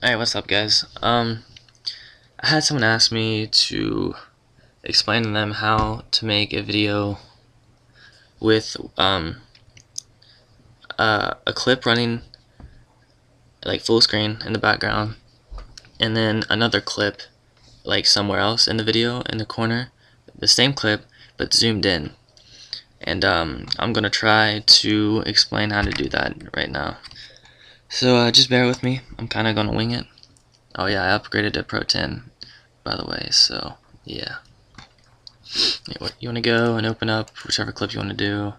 Alright, what's up guys? Um, I had someone ask me to explain to them how to make a video with um, uh, a clip running like full screen in the background and then another clip like somewhere else in the video in the corner the same clip but zoomed in and um, I'm gonna try to explain how to do that right now so uh, just bear with me. I'm kind of going to wing it. Oh yeah, I upgraded to Pro 10, by the way, so yeah. You want to go and open up whichever clip you want to do.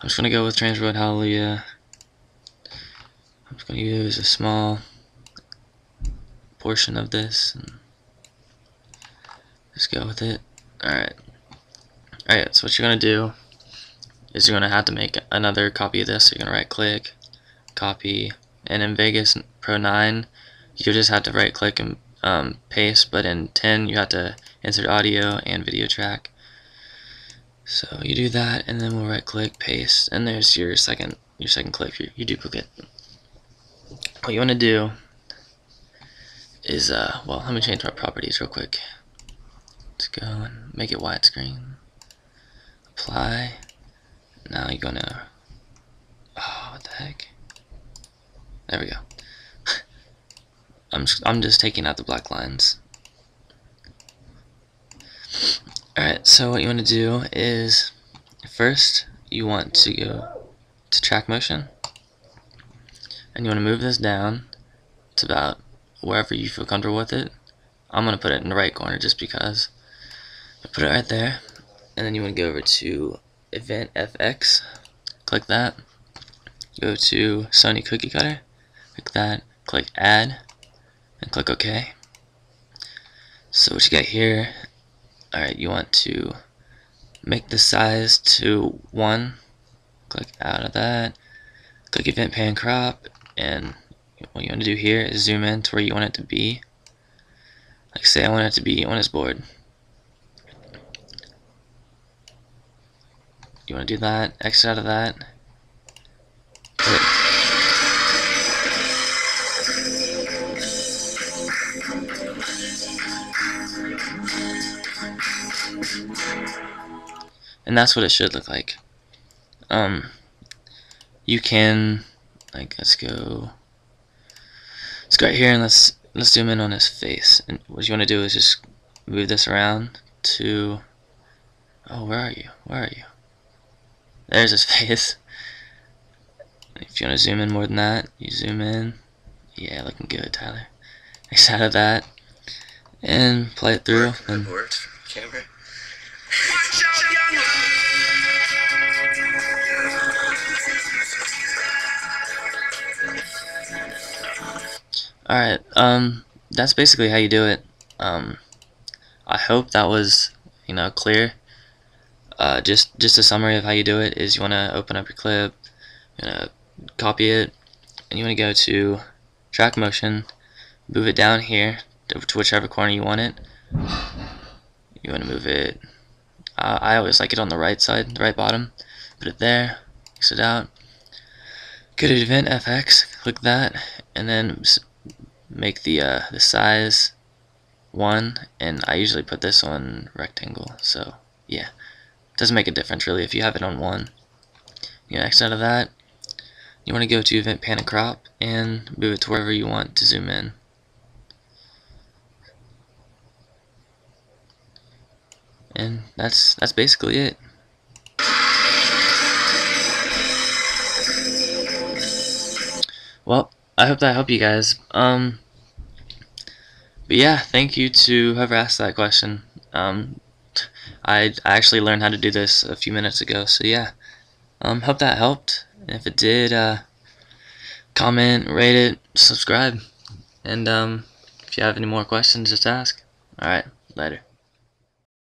I'm just going to go with Transworld Hallelujah. I'm just going to use a small portion of this and just go with it. Alright. Alright, so what you're going to do is you're going to have to make another copy of this. So you're going to right click, copy, and in Vegas Pro 9 you just have to right click and um, paste but in 10 you have to insert audio and video track. So you do that and then we'll right click paste and there's your second your second clip your, your duplicate. What you want to do is uh well let me change my properties real quick. Let's go and make it widescreen. Apply. Now you're gonna oh what the heck there we go. I'm just, I'm just taking out the black lines. Alright, so what you want to do is first you want to go to track motion. And you want to move this down to about wherever you feel comfortable with it. I'm going to put it in the right corner just because. I put it right there. And then you want to go over to Event FX, click that, go to Sony Cookie Cutter, click that, click add, and click OK. So what you got here, alright, you want to make the size to 1, click out of that, click event pan crop, and what you want to do here is zoom in to where you want it to be. Like say I want it to be on his board. You want to do that, exit out of that, and that's what it should look like. Um you can like let's go. Let's go right here and let's let's zoom in on his face. And what you want to do is just move this around to oh where are you? Where are you? There's his face. If you want to zoom in more than that you zoom in. Yeah looking good Tyler. Next out of that. And play it through and worked camera Alright, um, that's basically how you do it. Um, I hope that was, you know, clear. Uh, just, just a summary of how you do it is you want to open up your clip, you to copy it, and you want to go to track motion, move it down here to, to whichever corner you want it. You want to move it, uh, I always like it on the right side, the right bottom. Put it there, exit out. Go to Event FX, click that, and then make the uh, the size one and I usually put this on rectangle so yeah. Doesn't make a difference really. If you have it on one you know, next out of that you want to go to event pan and crop and move it to wherever you want to zoom in. And that's that's basically it. Well I hope that helped you guys. Um but yeah, thank you to whoever asked that question. Um, I, I actually learned how to do this a few minutes ago, so yeah. Um, hope that helped. And if it did, uh, comment, rate it, subscribe. And um, if you have any more questions, just ask. Alright, later.